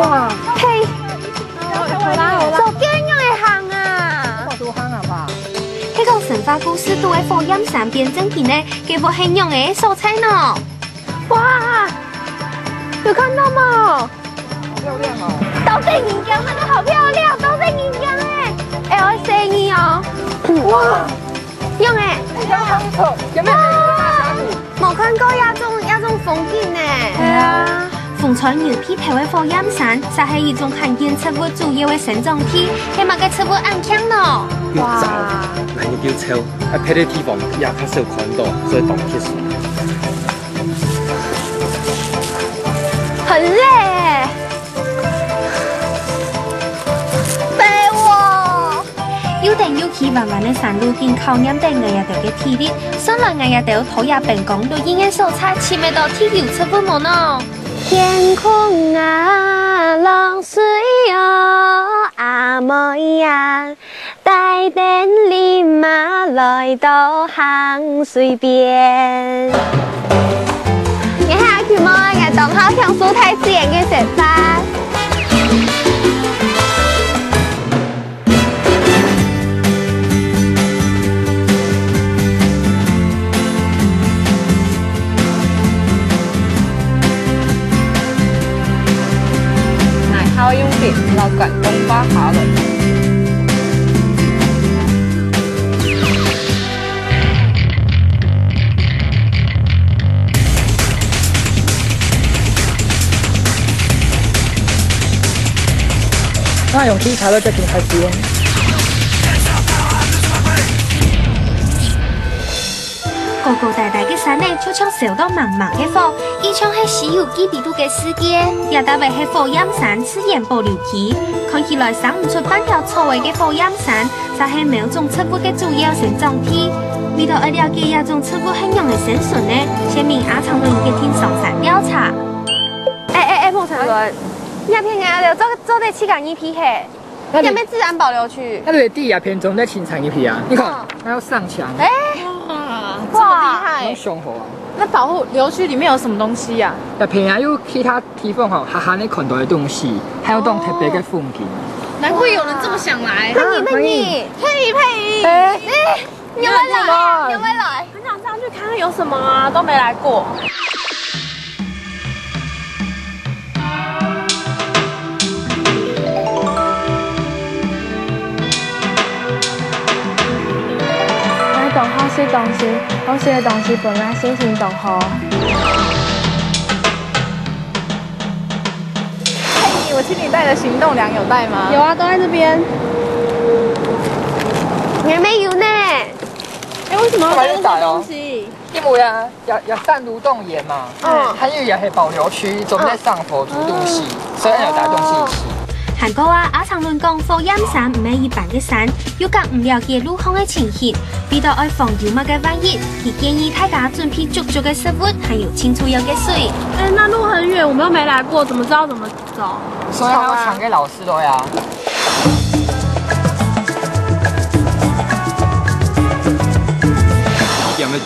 哇，嘿，做金庸的行啊！好多行啊吧？这个神话故事都的放阳山边真片呢，给我很样的素材呢。哇，有看到吗？好漂亮哦！都剑明枪，那个好漂亮，都剑明枪哎，哎我生硬哦。哇，样哎！有没有看冇有没有看到？有没有看到？有没有看风采牛皮，台湾放养山，晒系一种罕见植物主要嘅生长体，起码嘅植物安强咯。哇，那你丢丑，还拍啲地方，亚卡手看到，以倒体数。很累，累我。又陡又崎，慢慢嘅山路，经考验，带我哋嘅体力。上山，我哋要土也搬工，对应该素差，起未到梯油，不唔哦。天空啊，流水啊，阿妹呀，带点你嘛来到行水边。你好，群友，俺账号上输太贱，给你转用汽高高大大的山呢，就像受到茫茫的火，一枪是《西游记》里头嘅世界。也都会系火焰山，炽焰保留去。看起来生唔出半条错位嘅火焰山，沙是某种植物嘅主要生长体。味道不解，一种植物很勇嘅生存呢，说面阿长文嘅天上山调查。哎哎哎，莫长文。亚平啊，有做做在七竿一批嘿，那边自然保留区，那个地亚片总在清场一批啊，你看，还要上墙，哎，哇，这么厉害，要生活啊。那保护留区里面有什么东西呀？那平啊，有其他地方吼，哈哈，你看到的东西，还有种特别的风景，难怪有人这么想来。佩仪佩你佩仪佩仪，哎，有没来？有没来？很想上去看看有什么啊，都没来过。东西，东西的东西本来心情就好。我这你带的行动粮有带吗？有啊，都在这边。你还没有呢？哎，为什么？要带些东西？因为要要上独洞岩嘛。嗯。还有也是保留区，总在上头祖东西，所以有带东西吃。大哥啊，阿长伦讲，火焰山唔系一般嘅山，又讲唔了解路况嘅情形。比到爱放油麦格万一，其建议大家准备足足的食物，还有清楚要的水。哎，那路很远，我们又没来过，怎么知道怎么走？所以还要传给老师的呀。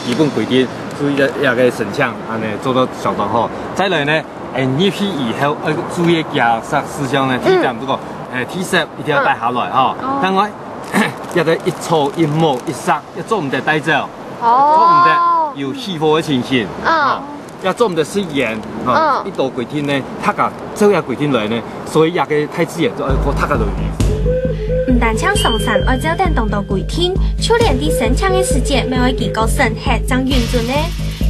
基本规定，注意严格申请，安尼做到相当好。再来呢，诶，入去以后，哎，注意加强思想的体检，这个诶体湿一定要带下来哈。看我。要得一草一摸一杀，也做唔得带走，做唔得有死火的情形。嗯，要做唔得失言。嗯，一到鬼天呢，他噶，只有鬼天来呢，所以也嘅太子也做爱过他噶落雨。唔但枪上山，而且要等到鬼天。秋天的神秋的时节，咪可几个神黑张云准呢？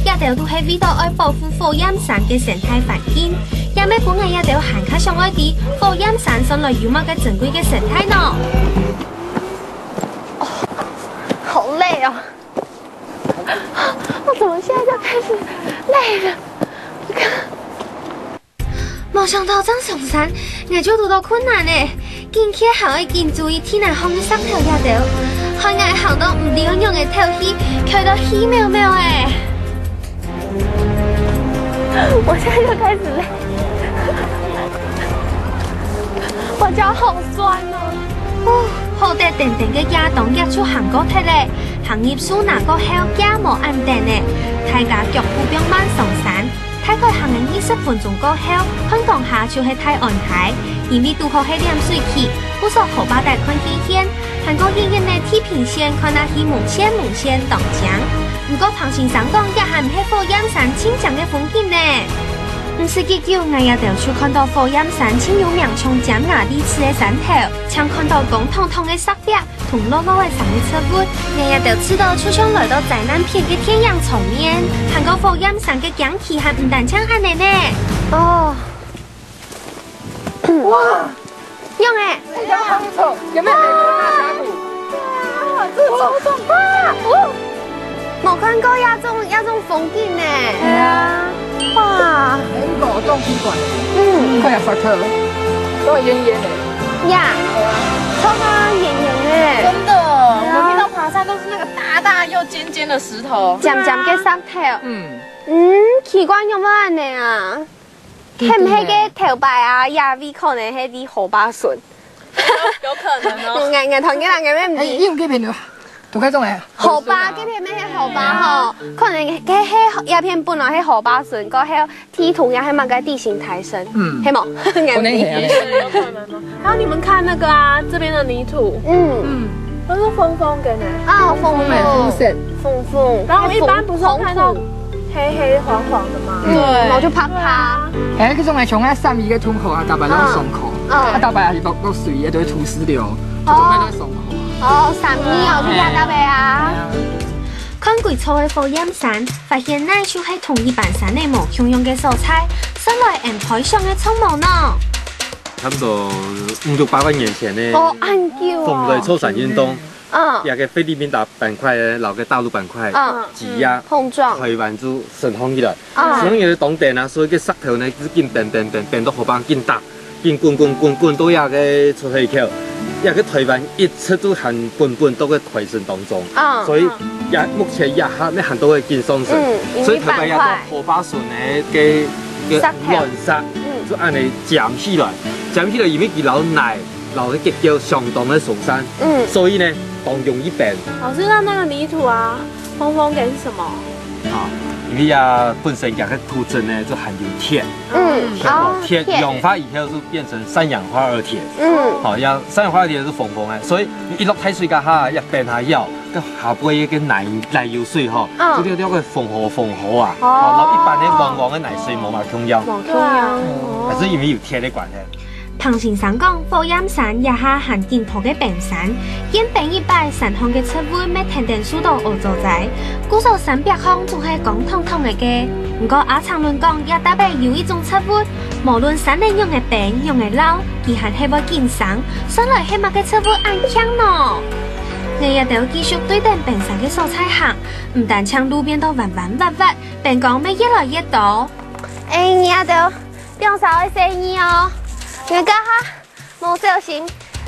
也定要喺味道爱保护火焰山嘅生态环境，也咪个人要喺行开上爱啲火焰山上来，有冇个珍贵嘅生态呢？我怎么现在就开始累了？没想到张手残，捱做多到困难呢。见起好爱见，注意天啊，风的山头压头，看我行到唔了用的透戏，跳到稀渺渺哎！我现在就开始累，我脚好酸呢。好在甜甜嘅丫头压出韩国佚咧。行业数南个好，价无安定呢。大家脚步变慢上山，大概行了二十分钟过后，看当下就是太安台，因为多好黑点水气，不少荷包带看天边，看国远远的地平线，看到天幕线、幕线、东墙。如果彭先生讲，也还唔去可欣山清丈的风景呢。唔是急救，我也当去看到火焰山清幽名从尖牙利刺的山头，曾看到光通通的石壁，同裸裸的神出没，我也就知道楚雄来到灾难片的天洋重面。看过火焰山的景气，还唔但请阿的呢。哦，哇，用诶，有冇？好，哇，哇，哇，哇，哇，哇，哇，哇，哇，哇，哇，哇，哇，哇，哇，哇，哇，哇，哇！哎，你我钟嗯，快要发疼，都炎炎的呀，超超炎炎真的，我听到爬山都是那个大大又尖尖的石头，讲讲 get 嗯嗯，奇怪有冇安尼啊？看起个头白啊，亚齿可能系啲猴巴笋，有可能哦，硬 硬同唔土块种诶，荷包，这边咩迄河坝吼，可能迄迄叶片本来迄荷包笋，佮还有梯土也还蛮个地形抬升，嗯，黑冇，真个蛮厉害。然 后你们看那个啊，这边的泥土，嗯嗯，都是风风跟呢，啊，风缝风风。然后一般不是看到黑黑黄黄的吗？对，我就怕它。哎，佮种诶穷爱上一个土口啊，大白要松口，啊大白也是放放水，一堆会水流，我准备松。哦，三米哦？在遐到牌啊？看鬼做的火山，发现乃属系同一板山内无相像的蔬菜，身为岩海上的产物呢？差不多，五六百万年前呢。哦，安久啊。雷在火山运动，嗯，也个菲律宾大板块的老个大陆板块挤压、碰撞，可以满足升华起来。所以有冻点啊，所以个石头呢，就变变变变变到好变大，变滚滚滚滚到亚个出气口。一个台湾一直都很半半都在亏损当中，啊，所以也目前也还没很多的健康性，所以台湾也多河巴笋呢，给给乱杀，嗯，就按你捡起来，捡起来因为佮老奶，老的结构相当的松散，嗯，所以呢，当用一百。老师，那那个泥土啊，风风给是什么？啊。伊啊本身讲个土质呢就含有铁，嗯，好铁氧化以后就变成三氧化二铁，嗯，好，伊三氧化二铁是防风的，所以你一落太水噶哈，一变下药，跟下半一个奶奶油水吼，就这个这个防河防河啊，哦，那一般的黄黄的奶水冇嘛重要，对啊，还是因为有铁的关系。彭先生讲，福荫山也下含健康嘅病山，因病一摆，神康嘅出物没停电输到恶坐仔。古树山北方仲系广通通嘅家，不过阿长论讲，也得买有一种出物。无论山内用嘅病，用嘅老，其还系要健康，所以系物嘅出物安全咯。我也要继续对待病山嘅蔬菜行，唔但抢路边都万万万万，病讲咪越来越多。哎，丫头，两手一生你哦。你讲哈，莫小心，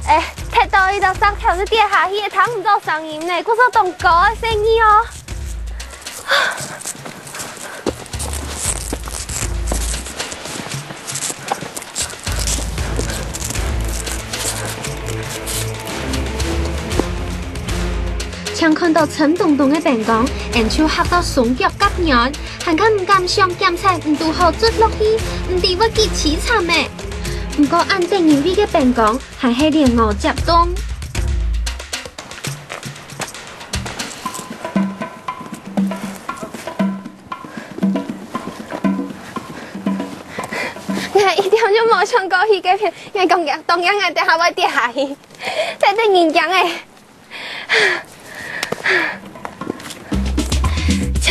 诶、欸，踢到伊道上桥就跌下去，他唔到声音呢，嗰首动歌的声音哦。常看到沉洞洞的病房，人手嚇到鬆腳夾軟，還敢唔敢上檢測唔拄好捽落去，唔知要幾凄慘嘅。不过按正年尾嘅病讲，系系列牛脚冻。一点就冇唱歌起嘅片，哎咁嘅东样哎，真系我跌下去，太坚强哎。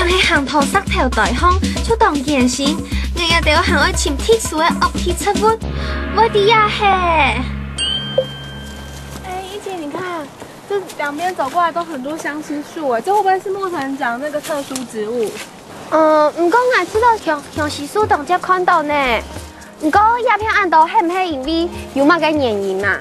我行头虱头台风，出动健身，我也得要行去潜水水，学起出物，我的呀嘿！哎，一姐，你看，这两边走过来都很多相脂树哎，这会不会是墨藤长那个特殊植物？嗯，唔过我知道像像西树当节看到呢，唔过叶片暗度黑不黑，因为有嘛个原因嘛。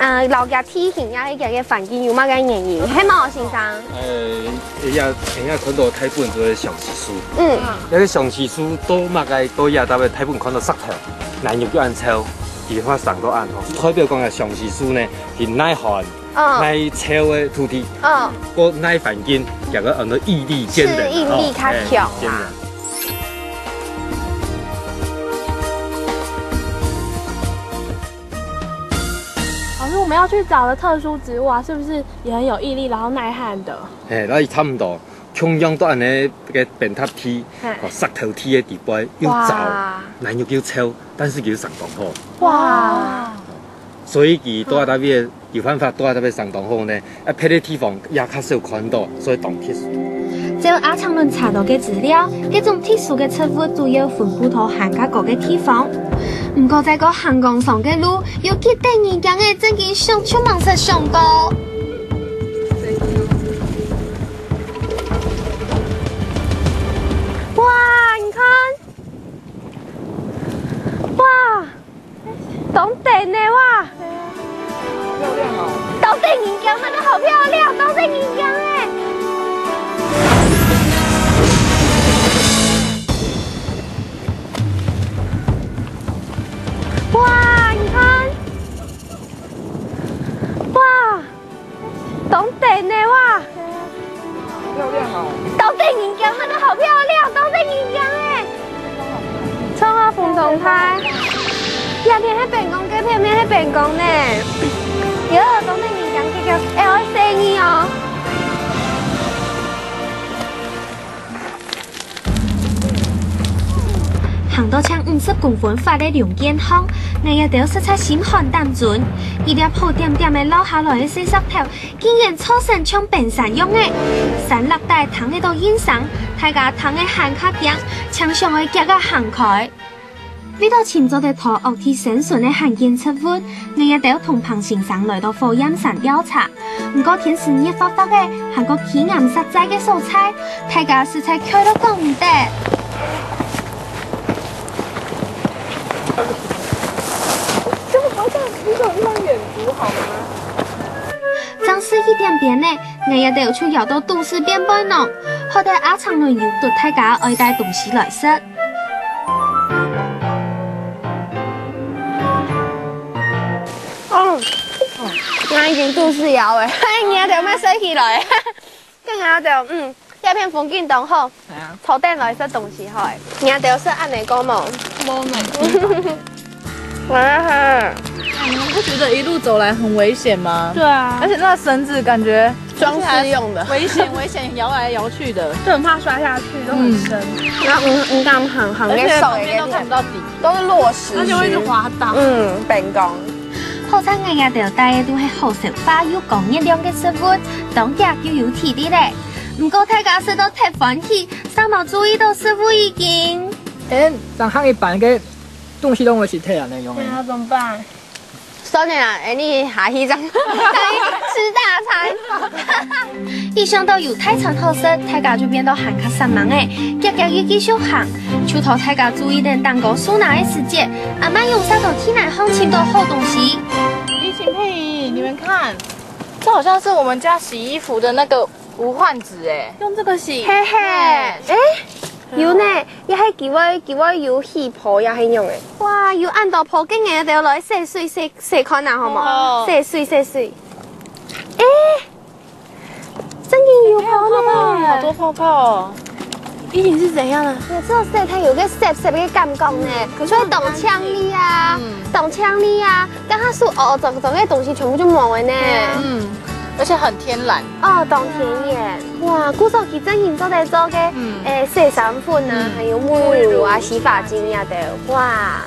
嗯，老家梯形呀，一个个环境有乜个原因？系冇先生？诶，伊呀，伊呀看到台本做嘅橡皮书。嗯，那个橡皮书都嘛个都呀，到别台本看到石头，内肉叫按抽，皮发上都按吼。代表讲个橡皮书呢，是耐寒、耐臭的土地。嗯，佮耐环境，一个按个毅力坚韧。毅力地强啊。我们要去找的特殊植物啊，是不是也很有毅力，然后耐旱的？嘿，那也差不多，中央都安尼个扁塌梯、哦，石头梯的地块又潮，泥又又臭，但是佫上当好。哇！所以佮多阿达咩有办法多阿达咩上当好呢？啊，拍的地方也较少看到，所以当起。在阿昌伦查到嘅资料，各种特殊嘅植物都有分布到韩国各个地方。唔过，这个韩国上嘅路有吉地人浆嘅正经上出门色上高。哇，你看，哇，倒地泥哇，倒人泥那都好漂亮，倒地人浆。他，也偏爱变工，更偏爱变工呢。哟，懂的勉强技巧，哎，我生硬哦。行到山五十公分发得点点芳。那一条色彩鲜红丹唇，一粒破点点的落下来的小石头，竟然粗生像变善用的。山落在躺的都烟上，大家躺的闲客上，墙上的脚个行开。为到前座的台奥体醒存的罕见植你我定要同彭先生来到福音山调查。不过天说一发发的，还个起验实际的素菜，大家实在开都讲唔得。这么夸张，你一用远足，好吗？真是一点变呢，我也得去要到都市变白呢。好在阿长女友对大家爱戴东西来说。已经度四摇诶，然后就买水起来，然 后就嗯，这片风景真好，坐顶来说东西好，然后就说按你讲的，我哈！你 们不觉得一路走来很危险吗？对啊，而且那绳子感觉装饰用的，危险危险，摇来摇去的，就很怕摔下去，都很深。嗯嗯，你敢喊喊给扫边？都看不到底，都是落石区，而且会去滑倒。嗯，本宫。好在我阿条带嘅都是好食花有工业量嘅食物，当家就有起的嘞。唔过大家说到太反气，三毛注意到十五已经。哎，咱喊伊办嘅东西拢会是退人内用对啊，怎么办？哎，你下一场吃大餐！一想到有太餐好食，大家就变到喊卡上忙诶，家家一继续喊，求托大家注意点蛋糕、苏奶的时界。阿妈用三种天奶风情的好东西。咦，你们看，这好像是我们家洗衣服的那个无患子诶，用这个洗。嘿嘿，哎。有呢，也还几我，几我有戏婆也很用的。哇，有按到破冰的就要来碎水碎碎看呐，好冇？碎碎碎碎。哎，真嘅有泡泡，好多泡泡。哦！以前是怎样呢？我知道晒它有个色色个感觉呢，所以动枪哩啊，冻枪哩啊，刚刚说哦，总总个东西全部就没了呢。嗯。而且很天然哦，当天耶！哇！古早其真用都在做个，诶，卸散粉啊，还有沐浴乳啊，洗发精呀的哇！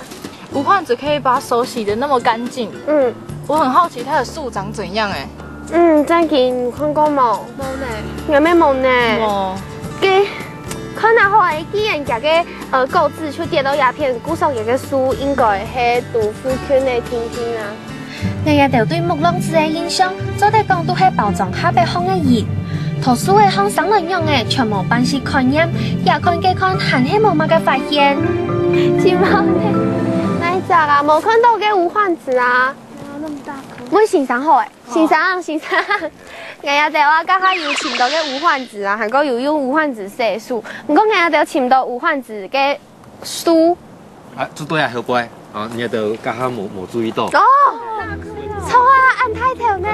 何况只可以把手洗的那么干净。嗯，我很好奇它的树长怎样哎。嗯，真琪，你看过冇？冇呢？有咩冇呢？冇。给，看后来既然夹个呃，告知出电到鸦片，古早起的书应该喺读书圈内听听啊。爷爷条对木笼子诶印象，做得讲都是包装盒被放的热，图书诶放生了用诶，全无办事去抗炎，药抗加抗含起无物个发现。是无咧？来十啦？无看到个无患子啊。那么大。我欣赏好诶，先生先生。爷爷条我刚好又见到个无患子啊，还个又有无患子色书。不过爷爷条见到无患子个书，啊，做对啊，好乖。啊，你也都刚好没无注意到哦，错啊，按 title 呢。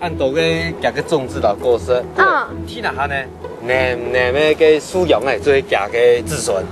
按多个夹个种子来果实。嗯。天呐哈呢？内内面个土壤的最夹个滋润。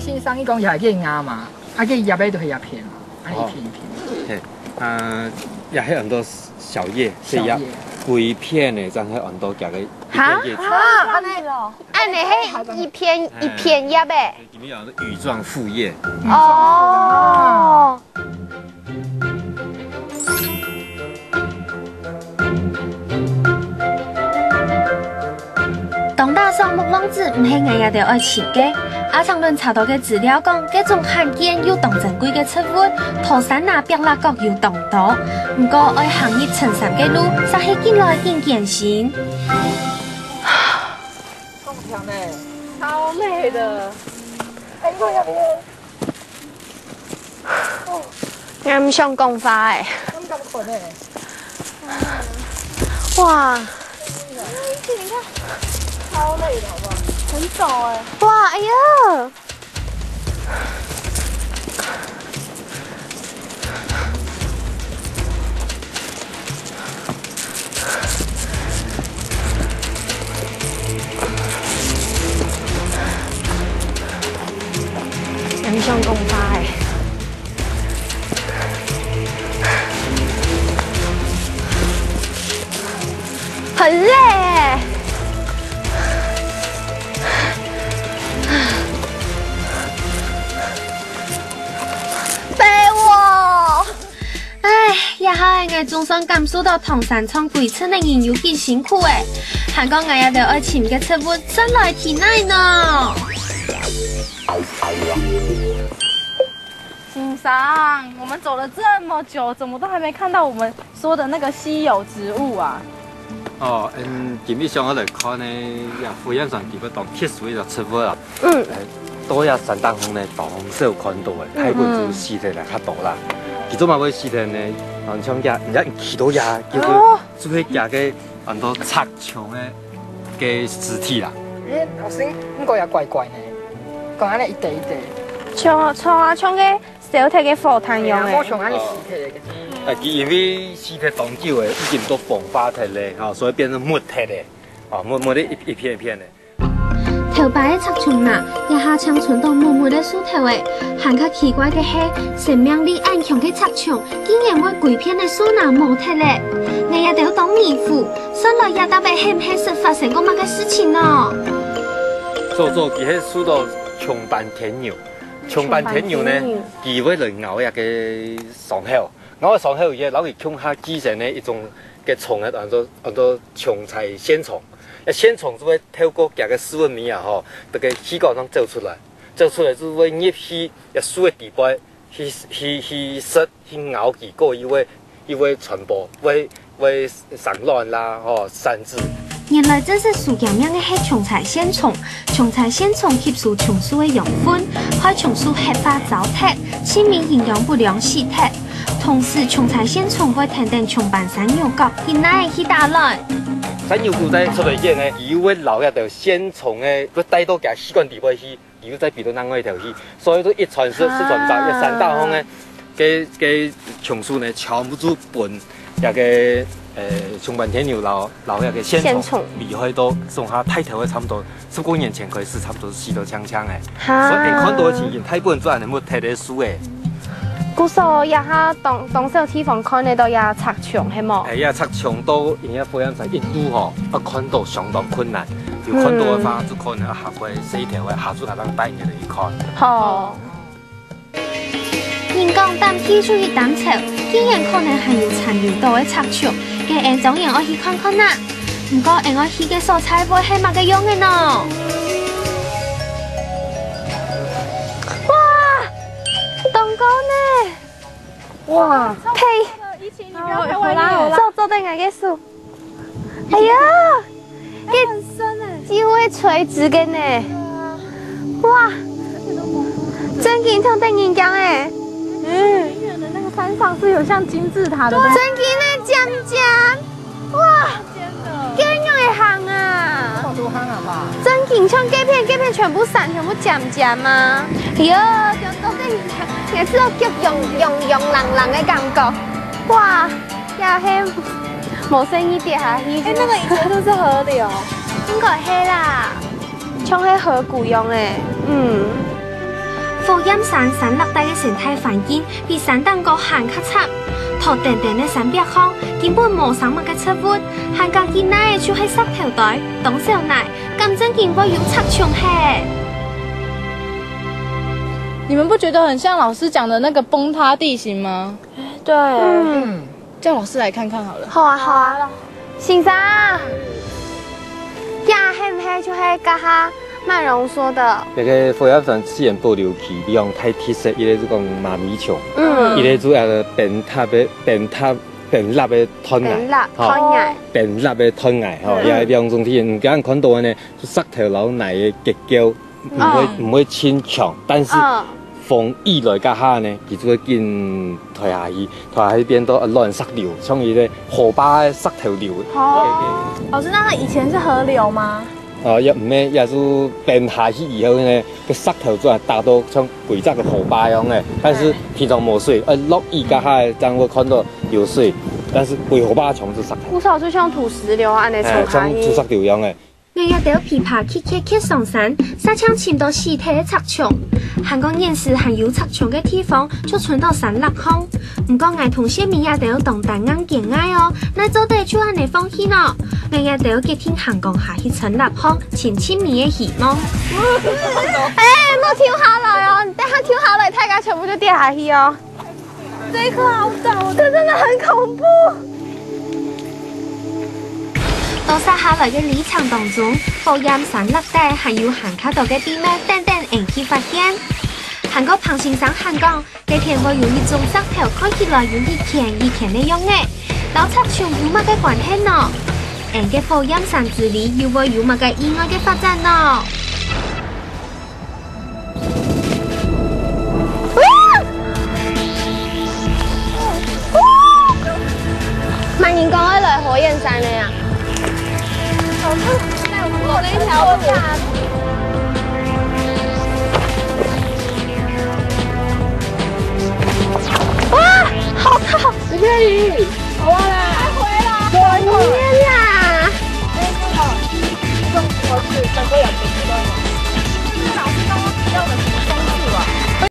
先生，伊讲也是叶嘛？啊，叶芽都是叶片啊，一片一片。嘿。嗯，也是很多小叶，小叶。规片诶，真系很多夹个。啊啊！按嘞嘿，一片一片叶诶。你们讲的羽状复叶。哦。同大沙漠王子唔系爱也得爱唱歌，阿长伦查到嘅资料讲，各种罕见又动正规嘅植物，土山那别勒国又动多。不过爱行业陈山嘅路，沙溪金来更艰辛。累的，哎呦！还没上贡花哎，哇！你看，超累的，好不好？很早哎，哇！哎呀！很累，废物！哎，也还我总算感受到唐山厂底层的人有几辛苦哎，韩国人也得要勤给出活，真来甜奈呢。啥？我们走了这么久，怎么都还没看到我们说的那个稀有植物啊？哦，嗯，今日上我来看呢，呀，富阳山地方当溪水就出不来，嗯，多呀山当红呢，红色看到的，太过稀的来较多啦，其中嘛要稀的呢，南昌弟，人家起多呀，叫做做起假个很多擦墙的假尸体啦，哎，老师，那个也怪怪的，讲安尼一地一地，错错啊，兄弟。石梯嘅佛坛用诶，啊！我是石头，嘅，啊！佢因为石梯冻久诶，已经都风化脱咧，吼，所以变成木梯咧，啊，木木的，一片一片的。头摆诶草丛啊，一下长春都木默的梳头诶，很奇怪的是，神命力暗强的草丛竟然会鬼片的苏男木特嘞。你也得懂秘符，说来也特别吓唔吓发生过么个事情呢？做做，佢许树都虫办天牛。虫斑天牛呢，寄为来熬一个上口，熬个伤口以后，老会向下基层的一种个虫，叫做叫做虫菜线虫。那线虫只会透过这个食文面啊，吼，这个体高上走出来，走出来就是说越细越细的底部，去去去食去咬几个，因为因为传播，会会散乱啦，吼，散至。原来，真是树养名的黑虫菜仙虫，虫菜仙虫吸收虫树的养分，害虫树黑发沼气，市民营养不良死掉。同时，虫菜仙虫会天天代虫板山牛角，一奶去打乱？山牛角在出来见呢，伊会留一条鲜虫的，要带到家洗干净白去，然后再劈到另外一条所以说一传十，十传百，一山大风呢，给给虫树呢，全不都本。一个呃，崇本天牛老老一个先从离开到从他抬头的差不多十五年前开始，差不多是几多锵的。哈，所以看到的前，大部分做人都没睇得输诶。古时候一下当当时有地方看得到一拆墙系冇？哎呀，拆墙都已经培养在印度吼，啊，看到相当困难。有看到的话，就可能下辈四条诶，下次代人带你来去看。好。演讲单，P 区一单手。竟然可能还有残留度的插曲，给安种盐我去看看呐。不过俺儿稀的蔬菜没黑嘛个用的呢。哇！登高呢？哇！呸！好拉好拉。坐坐个树。哎呀！健身呢？几乎垂直的呢。哇！真够痛顶硬姜哎。嗯。山上是有像金字塔的，多真金的尖尖，哇，够厉行啊！好多行啊嘛，神奇，像隔片隔片全部散，全部尖尖吗？哟，像刀剑，也是有叫用用用浪浪的感觉。哇，亚黑，无声意点哈，已哎，那个以前都是河的哟，应该黑啦，像黑河谷用诶，嗯。福音山山麓地嘅神态环境比山登个还咔嚓。托地地的山壁方，根本无什么个出活，山脚囡仔就喺石头底，冻成奶，咁真见过雨刷墙嘿。你们不觉得很像老师讲的那个崩塌地形吗？对，叫老师来看看好了。好啊好啊，先生，呀，还唔还就喺干哈？麦容说的，这个火山自然保留区，利用太特色，一个这个马尾嗯，一个主要的平坦的平坦平落的吞崖，平落吞崖，平落的吞崖。吼，利用中天然，咱看到的呢，石头老奶的结构，唔会唔会侵墙，但是风一来加下呢，伊就会见台下去，台下去变到乱石流，所以个火把石头流。哦，老师，那它以前是河流吗？啊，也唔咩，也是冰下去以后呢，佮石头做啊，大多像贵州的把一样的，但是天台冇水，呃，落雨加海，咱会看到有水，但是鬼火把全是石头。不少就像土石流安尼冲下来。像土石流一样的。今日钓琵琶，去去去上山，三枪潜到尸体的侧墙。寒江岩石含有侧墙的地方，就存到三落方。唔过俺同小明也钓动弹眼镜眼哦，那早得就安尼放弃咯。今日钓接听寒江下去陈落方，前千米的鱼咯。哎，莫跳下来哦，你等下跳下来，大家全部就掉下去哦。这一个好大，这真的很恐怖。倒塌下来嘅围墙当中，福音山麓带还有行口道嘅地面等等引起发现。韩国彭先生还讲，那天会有一种石头看起来有一天一天的样嘅，老出有乜嘅关系呢？人嘅福音山治理有会有么嘅意外嘅发展呢？哇！哇！慢点讲，我来火焰山未啊？好痛！李天宇，我忘了，快回来！我天呐！